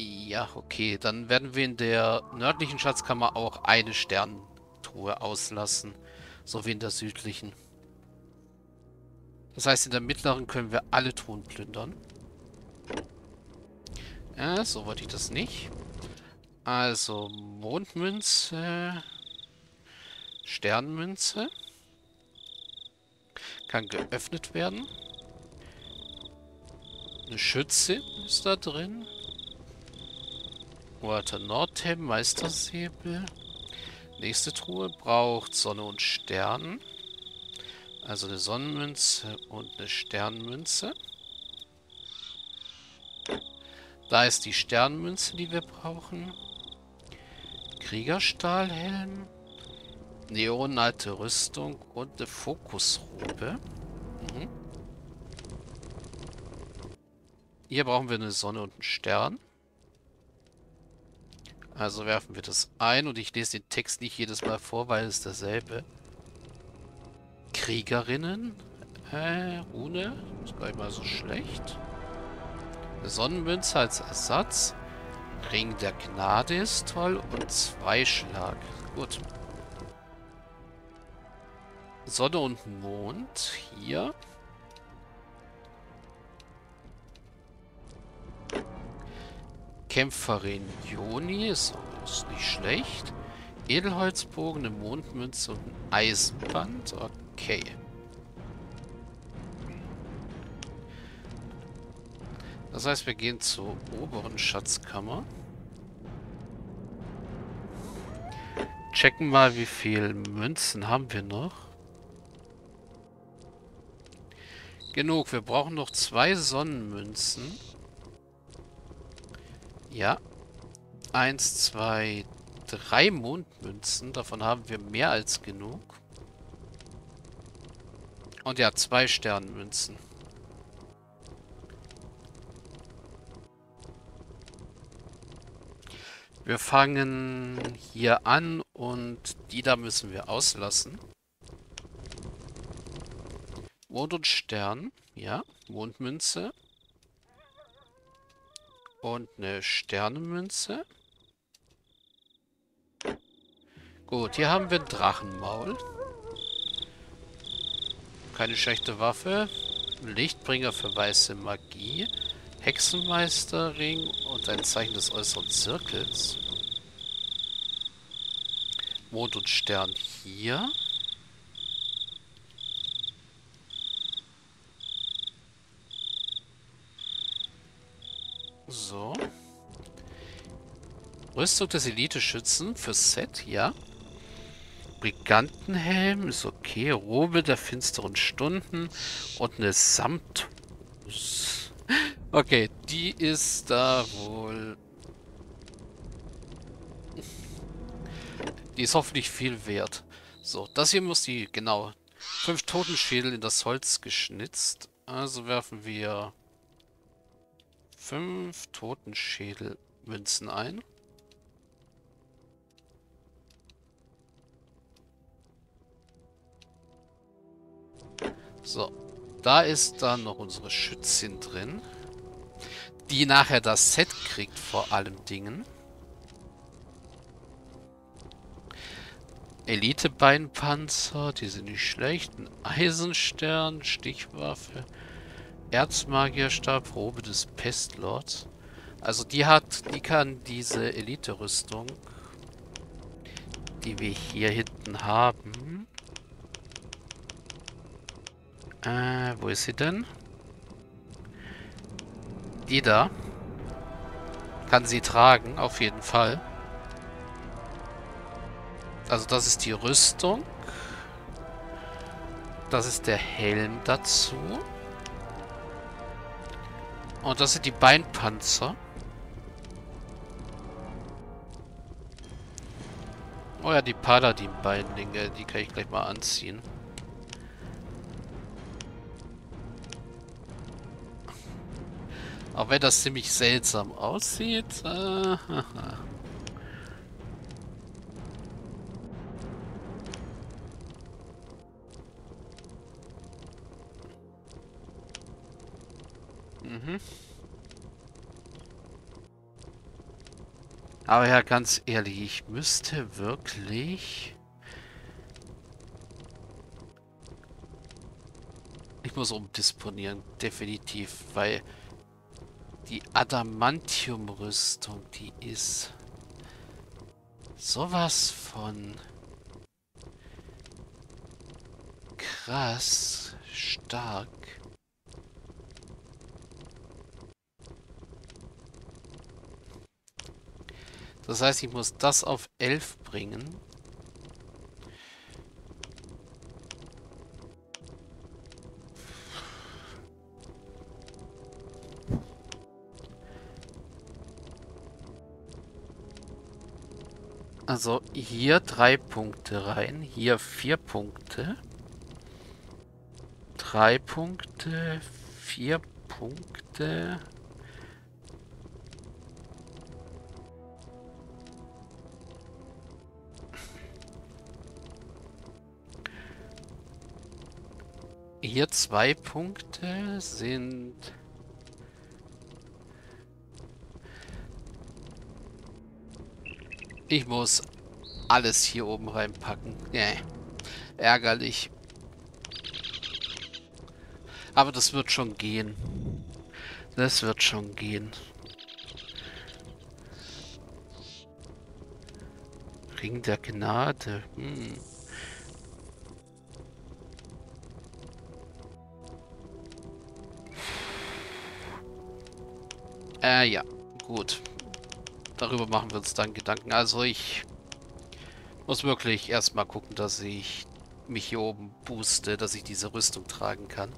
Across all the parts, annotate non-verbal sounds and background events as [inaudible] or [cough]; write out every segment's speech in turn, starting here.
Ja, okay. Dann werden wir in der nördlichen Schatzkammer auch eine Sterntruhe auslassen. So wie in der südlichen. Das heißt, in der mittleren können wir alle Truhen plündern. Ja, so wollte ich das nicht. Also, Mondmünze. Sternmünze. Kann geöffnet werden. Eine Schütze ist da drin. Walter Nordham, Meistersäbel. Nächste Truhe braucht Sonne und Stern. Also eine Sonnenmünze und eine Sternmünze. Da ist die Sternmünze, die wir brauchen. Kriegerstahlhelm. Neonalte Rüstung und eine Fokusrobe. Mhm. Hier brauchen wir eine Sonne und einen Stern. Also werfen wir das ein und ich lese den Text nicht jedes Mal vor, weil es derselbe. Kriegerinnen. Äh, Rune. Ist gar nicht mal so schlecht. Sonnenmünze als Ersatz. Ring der Gnade ist toll und Zweischlag. Gut. Sonne und Mond. Hier. Kämpferin Joni ist, ist nicht schlecht. Edelholzbogen, eine Mondmünze und ein Eisenband. Okay. Das heißt, wir gehen zur oberen Schatzkammer. Checken mal, wie viel Münzen haben wir noch. Genug, wir brauchen noch zwei Sonnenmünzen. Ja. Eins, zwei, drei Mondmünzen. Davon haben wir mehr als genug. Und ja, zwei Sternmünzen. Wir fangen hier an und die da müssen wir auslassen. Mond und Stern. Ja, Mondmünze. Und eine Sternemünze. Gut, hier haben wir ein Drachenmaul. Keine schlechte Waffe. Lichtbringer für weiße Magie. Hexenmeisterring und ein Zeichen des äußeren Zirkels. Mond und Stern hier. So. Rüstung des Elite-Schützen fürs Set, ja. Brigantenhelm ist okay. Robe der finsteren Stunden und eine Samt... Okay, die ist da wohl... Die ist hoffentlich viel wert. So, das hier muss die, genau, fünf Totenschädel in das Holz geschnitzt. Also werfen wir fünf Totenschädel-Münzen ein. So, da ist dann noch unsere Schützin drin, die nachher das Set kriegt vor allen Dingen. Elite-Beinpanzer, die sind nicht schlecht. Ein Eisenstern, Stichwaffe. Erzmagierstab, Robe des Pestlords. Also die hat, die kann diese Elite-Rüstung, die wir hier hinten haben. Äh, wo ist sie denn? Die da. Kann sie tragen, auf jeden Fall. Also das ist die Rüstung. Das ist der Helm dazu. Und das sind die Beinpanzer. Oh ja, die Paladin-Beinlinge, die kann ich gleich mal anziehen. Auch wenn das ziemlich seltsam aussieht. Äh, Aber ja, ganz ehrlich, ich müsste wirklich... Ich muss umdisponieren, definitiv, weil die Adamantium-Rüstung, die ist sowas von krass stark. Das heißt, ich muss das auf 11 bringen. Also hier drei Punkte rein, hier vier Punkte. Drei Punkte, vier Punkte. Hier zwei Punkte sind... Ich muss alles hier oben reinpacken. Nee. Ärgerlich. Aber das wird schon gehen. Das wird schon gehen. Ring der Gnade. Hm. Äh, ja. Gut. Darüber machen wir uns dann Gedanken. Also ich muss wirklich erstmal gucken, dass ich mich hier oben booste, dass ich diese Rüstung tragen kann.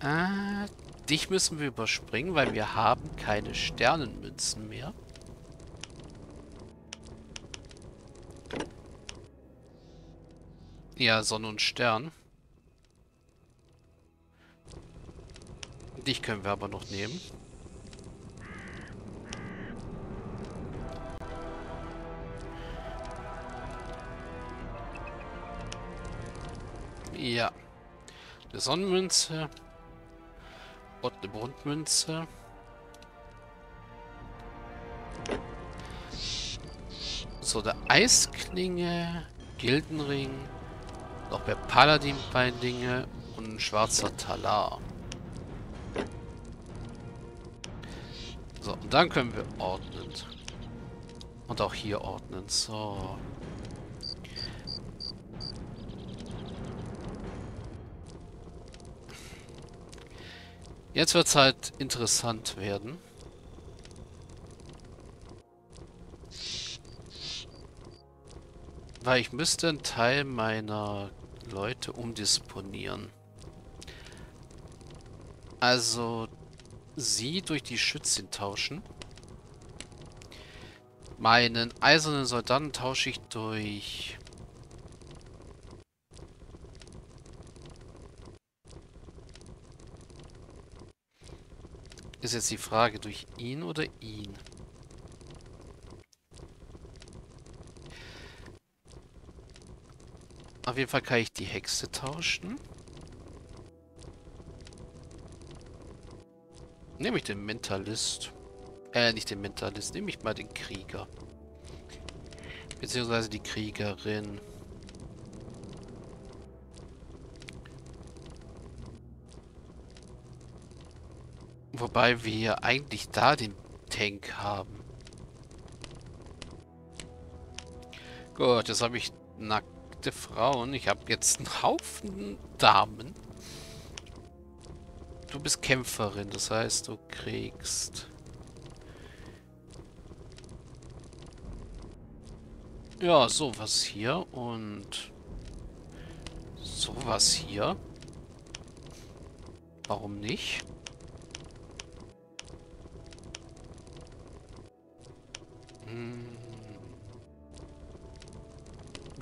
Äh, dich müssen wir überspringen, weil wir haben keine Sternenmünzen mehr. Ja, Sonne und Stern. Dich können wir aber noch nehmen. Ja. Eine Sonnenmünze. Und eine Mondmünze. So, der Eisklinge, Gildenring, noch mehr Paladin-Beinlinge und ein schwarzer Talar. So, und dann können wir ordnen. Und auch hier ordnen. So. Jetzt wird es halt interessant werden. Weil ich müsste einen Teil meiner Leute umdisponieren. Also sie durch die Schützin tauschen. Meinen eisernen Soldaten tausche ich durch Ist jetzt die Frage, durch ihn oder ihn? Auf jeden Fall kann ich die Hexe tauschen. Nehme ich den Mentalist. Äh, nicht den Mentalist. Nehme ich mal den Krieger. Beziehungsweise die Kriegerin. Wobei wir eigentlich da den Tank haben. Gut, jetzt habe ich nackte Frauen. Ich habe jetzt einen Haufen Damen. Du bist Kämpferin, das heißt, du kriegst... Ja, sowas hier und sowas hier. Warum nicht?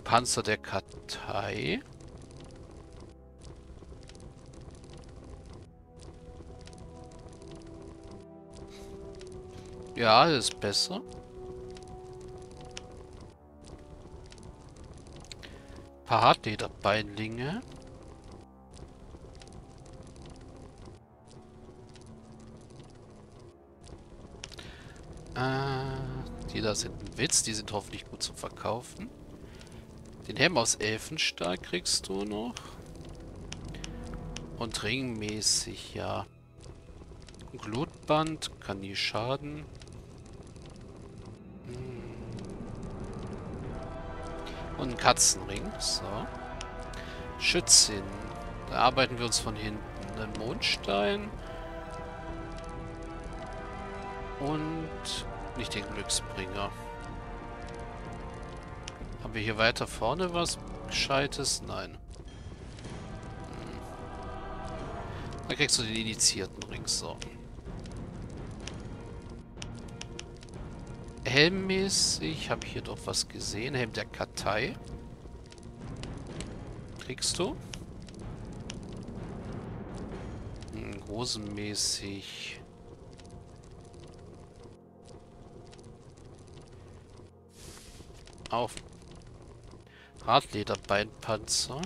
Panzer der Kartei. Ja, das ist besser. Paratlederbeinlinge. Äh, Die da sind ein Witz, die sind hoffentlich gut zu verkaufen. Den Helm aus Elfenstahl kriegst du noch. Und ringmäßig, ja. Glutband kann nie schaden. Hm. Und ein Katzenring, so. Schützin. Da arbeiten wir uns von hinten. Ein Mondstein. Und nicht den Glücksbringer. Haben wir hier weiter vorne was Gescheites? Nein. Hm. Dann kriegst du den initiierten Ring. So. Helmmäßig habe ich hier doch was gesehen. Helm der Kartei. Kriegst du? Hm, Hosenmäßig. Auf Hartlederbeinpanzer.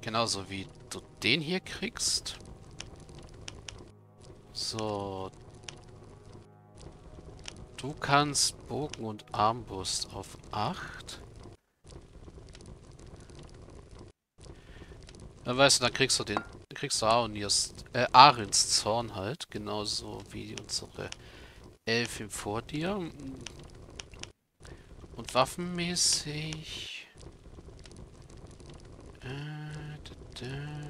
Genauso wie du den hier kriegst. So. Du kannst Bogen und Armbrust auf 8. Dann weißt du, dann kriegst du den, kriegst du Aonirs, äh, Arins Zorn halt, genauso wie unsere Elfin vor dir. Und waffenmäßig... Äh, da, da.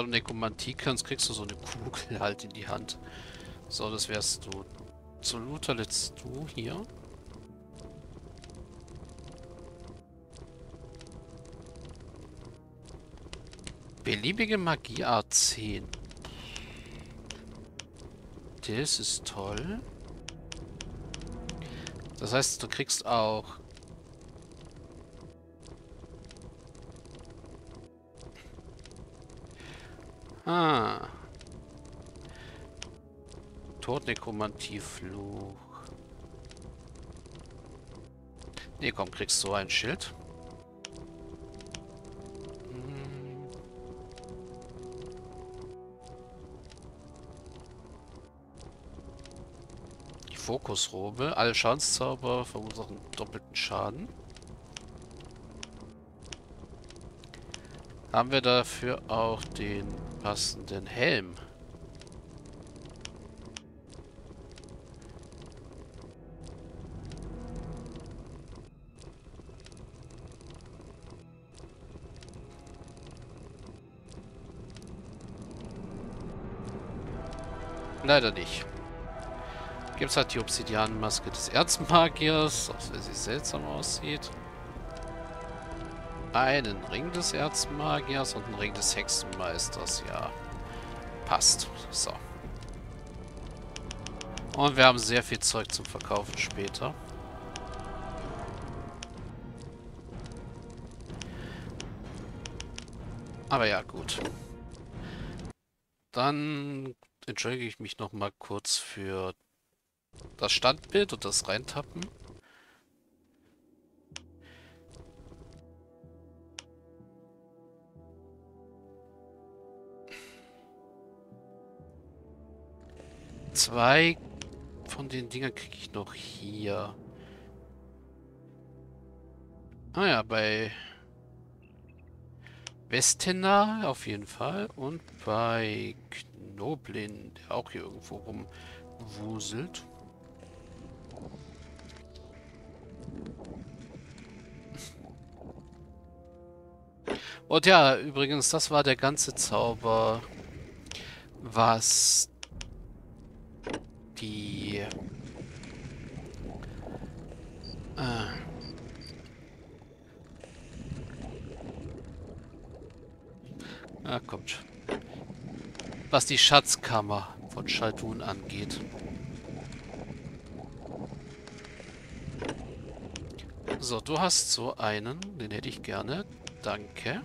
Da du Nekromantie kannst, kriegst du so eine Kugel [laughs] halt in die Hand. So, das wärst du. Zu Luther letzt du hier. Beliebige Magie A10. Das ist toll. Das heißt, du kriegst auch Ah. Todnekromantiefluch. Nee, komm, kriegst du ein Schild. Hm. Die Fokusrobe. Alle Schadenszauber verursachen doppelten Schaden. Haben wir dafür auch den passenden Helm? Leider nicht. Gibt es halt die Obsidianmaske des Erzmagiers, auch wenn sie seltsam aussieht einen Ring des Erzmagiers und einen Ring des Hexenmeisters. Ja, passt. So. Und wir haben sehr viel Zeug zum Verkaufen später. Aber ja, gut. Dann entschuldige ich mich noch mal kurz für das Standbild und das Reintappen. Zwei von den Dingern kriege ich noch hier. Ah ja, bei Westena auf jeden Fall. Und bei Knoblin, der auch hier irgendwo rumwuselt. Und ja, übrigens, das war der ganze Zauber, was die... Äh, ah, kommt. Was die Schatzkammer von Schaldun angeht. So, du hast so einen. Den hätte ich gerne. Danke.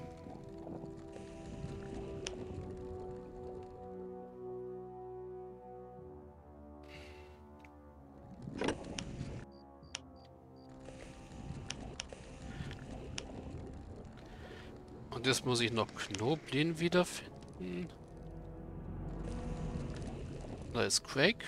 Und jetzt muss ich noch Knoblin wiederfinden. Da ist Quake.